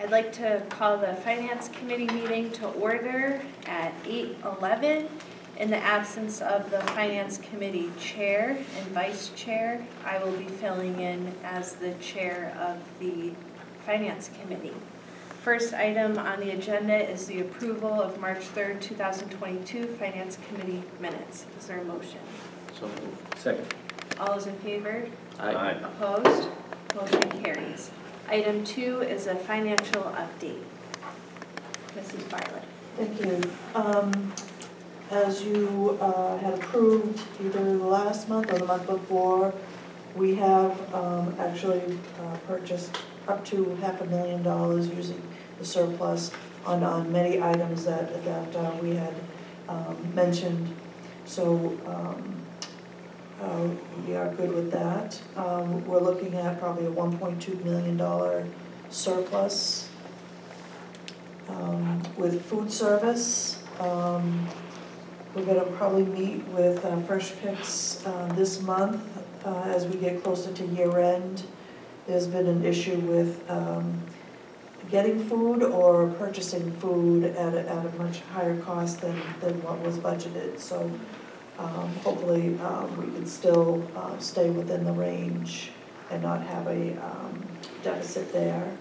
I'd like to call the Finance Committee meeting to order at 8:11. In the absence of the Finance Committee Chair and Vice Chair, I will be filling in as the Chair of the Finance Committee. First item on the agenda is the approval of March 3rd, 2022 Finance Committee minutes. Is there a motion? So moved. Second. All those in favor? Aye. Opposed? Motion carries. Item two is a financial update. Mrs. Bartlett. Thank you. Um, As you uh, had approved either last month or the month before, we have um, actually uh, purchased up to half a million dollars using the surplus on, on many items that, that uh, we had um, mentioned. So um, uh, we are good with that. Um, We're looking at probably a $1.2 million surplus um, with food service. Um, We're gonna probably meet with uh, Fresh Picks uh, this month uh, as we get closer to year end. There's been an issue with um, getting food or purchasing food at a, at a much higher cost than, than what was budgeted. So um, hopefully um, we can still uh, stay within the range and not have a um, deficit there.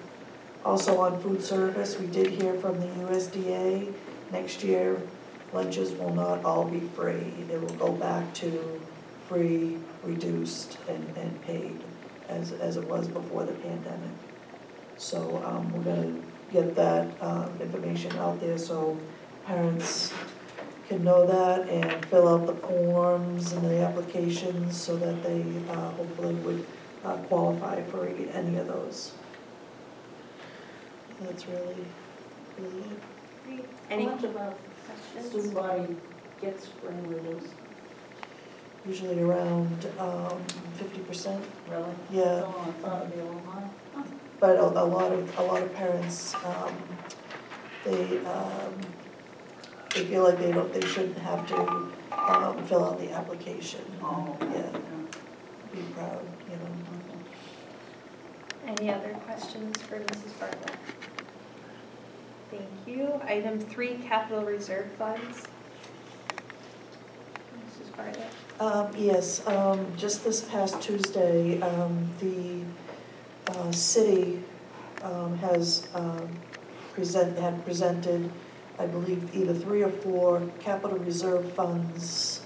Also on food service, we did hear from the USDA, next year lunches will not all be free. They will go back to free, reduced, and, and paid as, as it was before the pandemic. So um, we're gonna get that um, information out there so parents can know that and fill out the forms and the applications so that they uh, hopefully would uh, qualify for any of those. That's really, really it. Any How much of a questions? student body gets for any of those? Usually around um, fifty percent, Really? yeah. So I thought it'd be a little high. But a, a lot of, a lot of parents, um, they, um, they feel like they don't, they shouldn't have to, um, fill out the application. Oh. Yeah, be proud, you know. Any other questions for Mrs. Bartlett? Thank you. Item three, capital reserve funds. Mrs. Bartlett. Um, yes, um, just this past Tuesday, um, the, uh, city, um, has, um, present, had presented, I believe, either three or four capital reserve funds,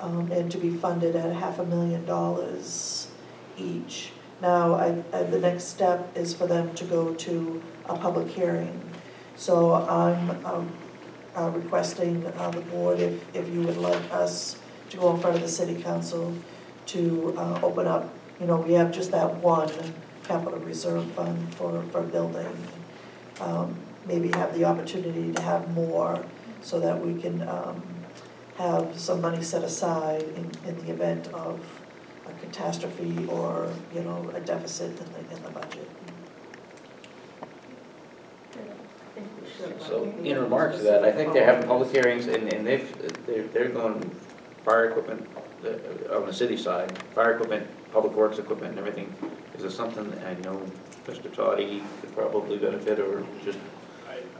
um, and to be funded at half a million dollars each. Now, I, I, the next step is for them to go to a public hearing. So I'm, um, uh, requesting, uh, the board if, if you would like us to go in front of the city council to uh, open up, you know, we have just that one capital reserve fund for, for building. Um, Maybe have the opportunity to have more so that we can um, have some money set aside in, in the event of a catastrophe or, you know, a deficit in the, in the budget. So in remarks to that, I think they're having public hearings and, and they've, they're, they're going fire equipment uh, on the city side, fire equipment, public works equipment and everything. Is there something that I know Mr. Toddy could probably benefit or just,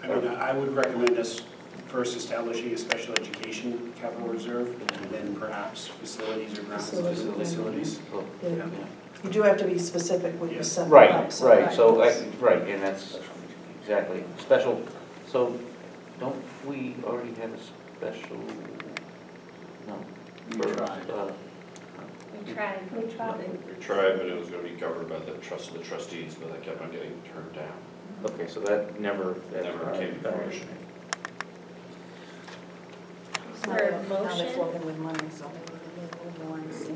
I, I mean, I would recommend us first establishing a special education capital reserve, and then perhaps facilities or grounds Facilities. facilities. oh, Yeah. yeah. You do have to be specific when you Yes. set it up. Right, so- right, so, I- right, and that's, exactly, special, so don't we already have a special, no? We for, tried. uh, We tried. We tried. We tried, but it was gonna be covered by the trust, of the trustees, but that kept on getting turned down. Okay, so that never, that Never uh, came to fruition. Is there a Now they're motion? floating with money, so maybe they need a little more to see.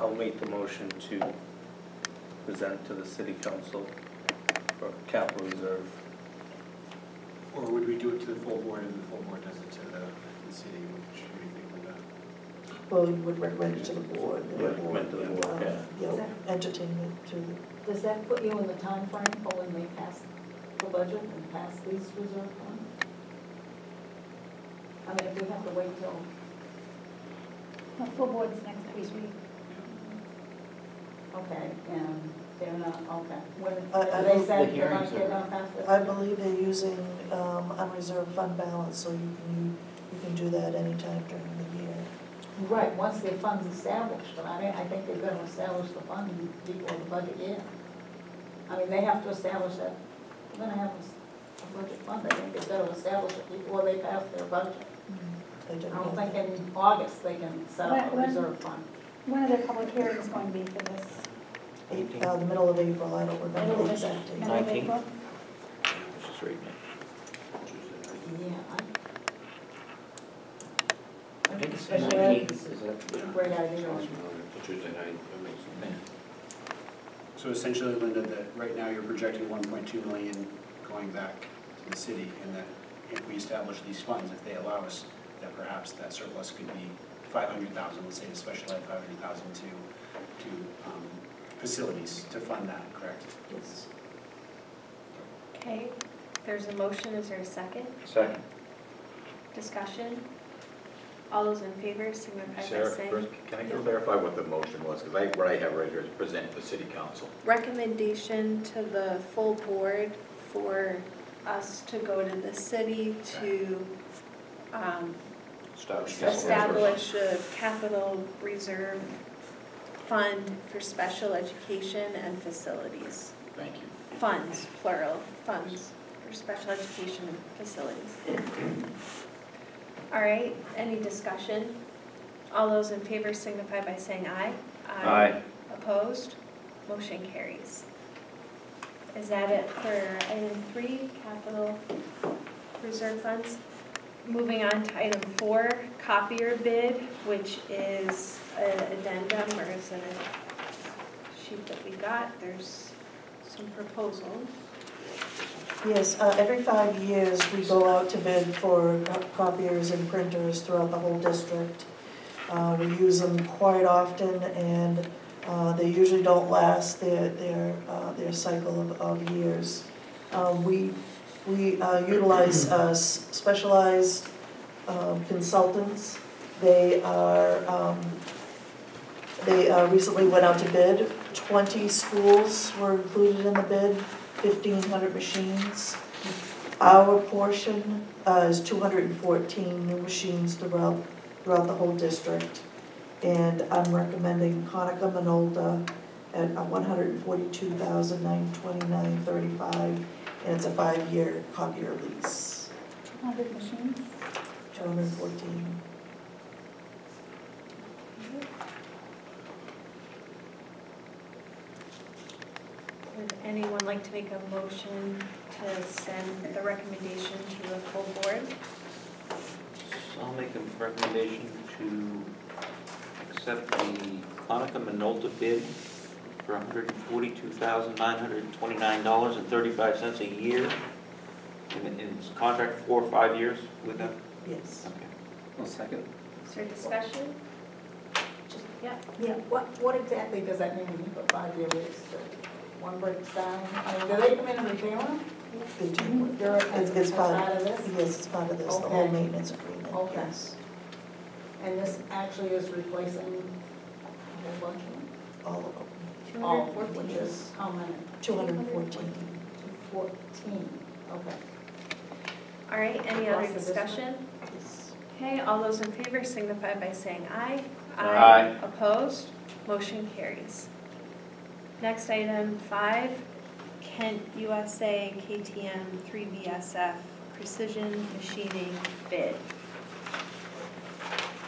I'll make the motion to present to the city council for capital reserve. Or would we do it to the full board, and the full board does it to the, the city, which do you think would, Well, you would recommend it to the board. and the Recommend to the board, uh, yeah. You know, entertain it to the Does that put you in the time frame for when they pass the budget and pass these reserve funds? I mean, if we have to wait till, The full board's next week. okay, and They're not, okay. When, I- I they don't- said The they're not, hearings they're are- not pass it? I believe they're using um, unreserved fund balance, so you can, you can do that anytime during the year. Right, once the fund's established, but I, I think they're gonna establish the fund before the budget year. I mean, they have to establish that, they're gonna have a s- a budget fund, I think they've got to establish it before they pass their budget. They I don't don't think in August they can set up a When- when- reserve fund. When are the public hearings going to be for this? Eight- uh, The middle of April, I don't remember the exact date. Middle of Nineteenth. April? Which is right now. Yeah, I think it's Special nineteenth, is that? I, great idea. Sounds. It's a Tuesday night, that makes sense. So essentially, Linda, that right now you're projecting one point two million going back to the city, and that if we establish these funds, if they allow us, that perhaps that surplus could be five hundred thousand, let's say the special ed, five hundred thousand to, to, um, facilities to fund that, correct? Yes. Okay, there's a motion, is there a second? Second. Discussion? All those in favor, signify by Sarah, saying. first, can I clarify what the motion was? Because I, what I have right here is present the city council. Recommendation to the full board for us to go to the city to um, Establish. establish a capital reserve fund for special education and facilities. Thank you. Funds, plural, funds for special education and facilities. All right, any discussion? All those in favor signify by saying aye. Aye. Opposed? Motion carries. Is that it for item three, capital reserve funds? Moving on to item four, copier bid, which is an addendum, or is it a sheet that we got? There's some proposals. Yes, uh, every five years, we go out to bid for copiers and printers throughout the whole district. Uh, We use them quite often, and uh, they usually don't last their, their, uh, their cycle of, of years. Um, We, we uh, utilize uh, specialized consultants. They are, um, they recently went out to bid. Twenty schools were included in the bid, 1,500 machines. Our portion uh, is 214 new machines throughout, throughout the whole district. And I'm recommending Konica Minolta at one hundred forty-two thousand nine twenty-nine thirty-five, and it's a five-year copier lease. 200 machines? 214. Would anyone like to make a motion to send the recommendation to the full board? So I'll make a recommendation to accept the Konica Minolta bid for hundred and forty-two thousand nine hundred and twenty-nine dollars and thirty-five cents a year. And it's contract for four or five years with them? Yes. Okay. One second. Is there discussion? Just, yeah. Yeah, what, what exactly does that mean when you put five-year lease? One breaks down, I mean, do they come in and repair them? They do. They're, It's, it's part, part of this? yes, it's part of this, the whole Okay. maintenance agreement, Okay. yes, And this actually is replacing a whole bunch of them? all of them, Two All, which is how many? two hundred and fourteen. Fourteen, okay. All right, any other Across the discussion? Okay, all those in favor signify by saying aye. Aye. Opposed? Motion carries. Next item five, Kent USA KTM 3VSF Precision Machining Bid.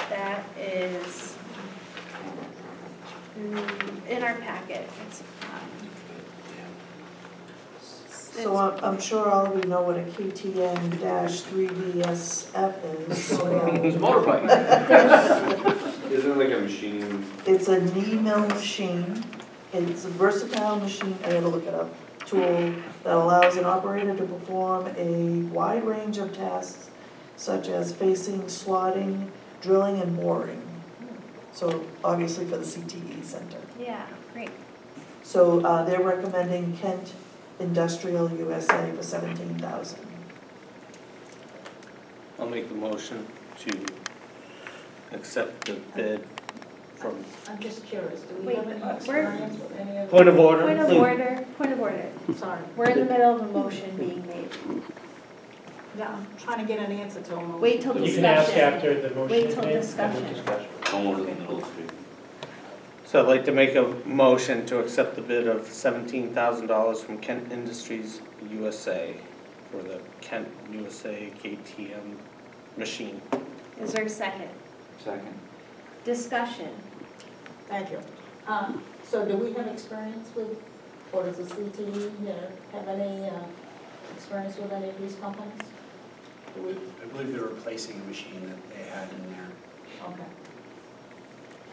That is mm, in our packet. It's, um, So I'm, I'm sure all of you know what a KTM dash three VSF is. It's a motorbike. Isn't it like a machine? It's a knee mill machine, it's a versatile machine, I had to look it up, tool that allows an operator to perform a wide range of tasks such as facing, slotting, drilling, and boring. So obviously for the CTE center. Yeah, great. So uh, they're recommending Kent Industrial USA for seventeen thousand. I'll make the motion to accept the bid from, I'm just curious, do we Wait, have any we're- experience with any of? point of order, Point of please. order, point of order. Sorry, We're in the middle of a motion being made. no, I'm trying to get an answer to a motion. Wait till You can ask discussion. after the motion Wait is till made. discussion. Almost in the middle of the street. So I'd like to make a motion to accept the bid of seventeen thousand dollars from Kent Industries USA for the Kent USA KTM machine. Is there a second? Second. Discussion. Thank you. Um, So do we have experience with, or does the CTE, you know, have any uh, experience with any of these companies? Do we, I believe they're replacing a machine that they had in there. okay.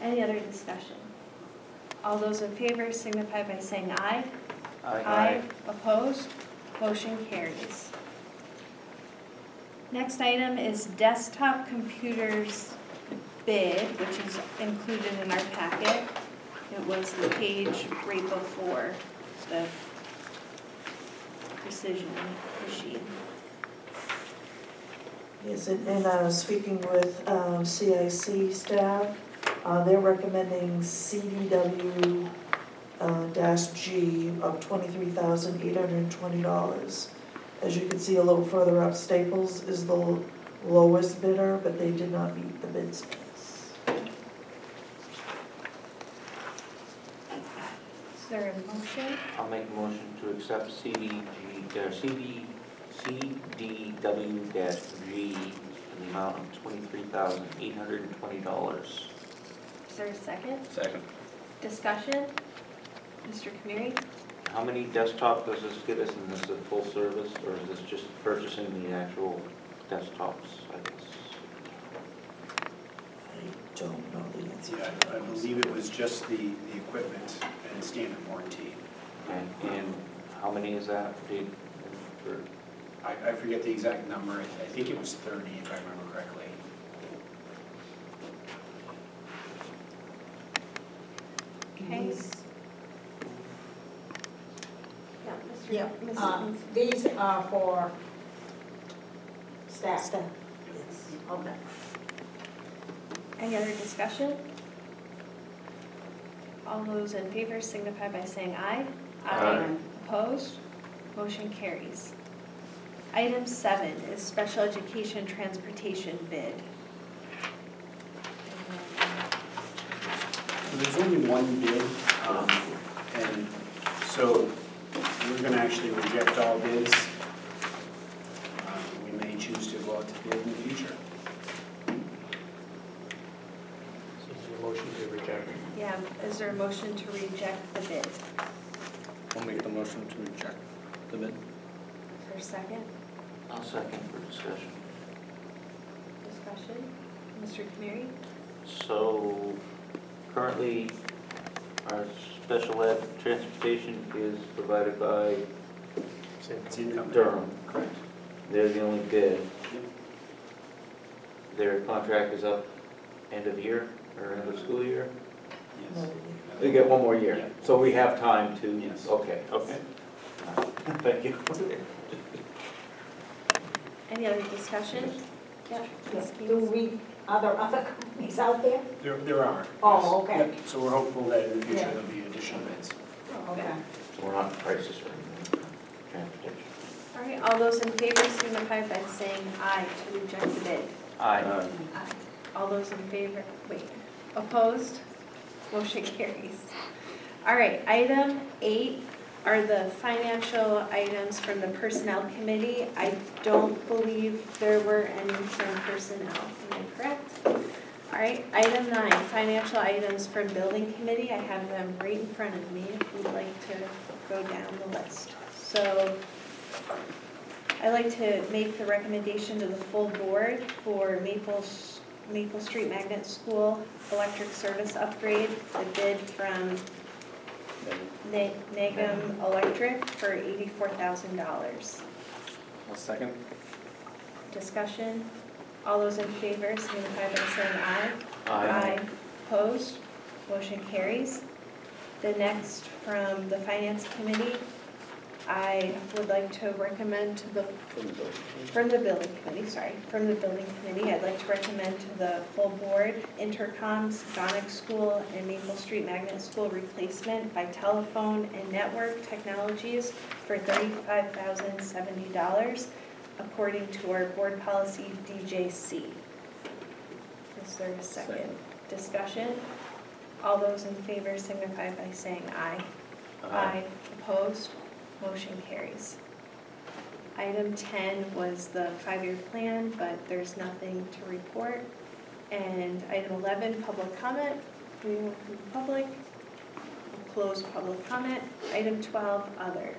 Any other discussion? All those in favor signify by saying aye. aye. Opposed? Motion carries. Next item is desktop computers bid, which is included in our packet. It was the page right before the precision machine. Yes, and, and, uh, speaking with, um, CIC staff, uh, they're recommending CDW, uh, dash G of twenty-three thousand eight hundred and twenty dollars. As you can see a little further up, Staples is the lowest bidder, but they did not meet the bid. Is there a motion? I'll make a motion to accept CDG, uh, CD, CDW dash G in the amount of twenty-three thousand eight hundred and twenty dollars. Is there a second? Second. Discussion? Mr. Cameri? How many desktop does this get us, and is it full service, or is this just purchasing the actual desktops, I guess? I don't know the answer. Yeah, I believe it was just the, the equipment and standard warranty. Okay, and how many is that, Dave? For- I, I forget the exact number, I I think it was thirty, if I remember correctly. Okay. These- Yeah, Mr. Yeah, Mrs. um, these are for staff. Staff, yes. Okay. Any other discussion? All those in favor signify by saying aye. Aye. Opposed? Motion carries. Item seven is special education transportation bid. There's only one bid, um, and so we're gonna actually reject all bids. Um, We may choose to go out to bid in the future. So is there a motion to reject? Yeah, is there a motion to reject the bid? Is I'll make the motion to reject the bid. there a second? I'll second for discussion. Discussion? Mr. Cameri? So currently, our special ed transportation is provided by It's income. Durham. Correct. They're the only bid. Yep. Their contract is up end of year, or end of school year? Yes. They get one more year, so we have time to, Yes. okay, okay. Thank you. Any other discussion? Yeah. Ms. Do we, are there other companies out there? There, there are. Oh, yes. okay. Yep, So we're hopeful that in the future Yeah. there'll be additional bids. Oh, okay. So we're not in crisis or anything, transportation. All right, all those in favor signify by saying aye to reject the bid. Aye. Aye. All those in favor, wait, opposed? Motion carries. All right, item eight are the financial items from the Personnel Committee. I don't believe there were any from Personnel, am I correct? All right, item nine, financial items from Building Committee. I have them right in front of me if you'd like to go down the list. So I'd like to make the recommendation to the full board for Maple, Maple Street Magnet School electric service upgrade, the bid from Na- Nagam Electric for eighty-four thousand dollars. I'll second. Discussion? All those in favor signify by saying aye. aye. Opposed? Motion carries. The next from the Finance Committee, I would like to recommend to the, from the building committee, sorry, from the building committee, I'd like to recommend to the full board intercoms, Gonic School and Maple Street Magnet School replacement by telephone and network technologies for thirty-five thousand seventy dollars according to our board policy DJC. Is there a second? Second. Discussion? All those in favor signify by saying aye. Aye. Opposed? Motion carries. Item 10 was the five-year plan, but there's nothing to report. And item 11, public comment. We want from the public? Close public comment. Item 12, other.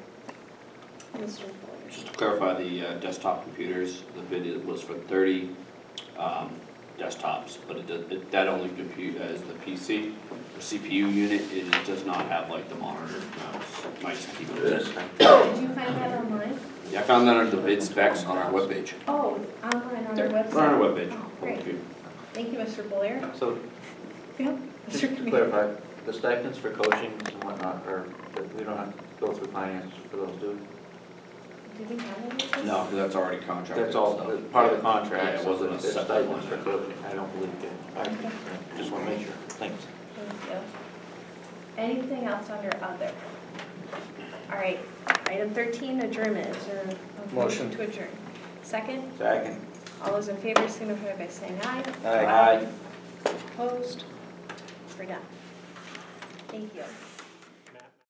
Mr. Boyer. Just to clarify the uh, desktop computers, the bid was for thirty um, desktops, but it it- that only compute as the PC. The CPU unit, it does not have like the monitor, mouse, mice, keyboard. Did you find that online? Yeah, I found that under the bid specs on our webpage. Oh, online on our website? On our webpage. Oh, Great. Thank you, Mr. Blair. So, Yep. just Mr. to Committee. clarify, the stipends for coaching and whatnot, are, we don't have to go through finance for those, do we? Did we have any of this? No, because that's already contracted. That's all, stuff. part of the contract. Yeah, it wasn't a so there's separate stipends for one. coaching, I don't believe it. Okay. I just want to make sure, thanks. Thank you. Anything else under other? All right, item thirteen, adjournment, is there a motion Motion. to adjourn? Second, Second. all those in favor signify by saying aye. Aye. Opposed? We're done. Thank you.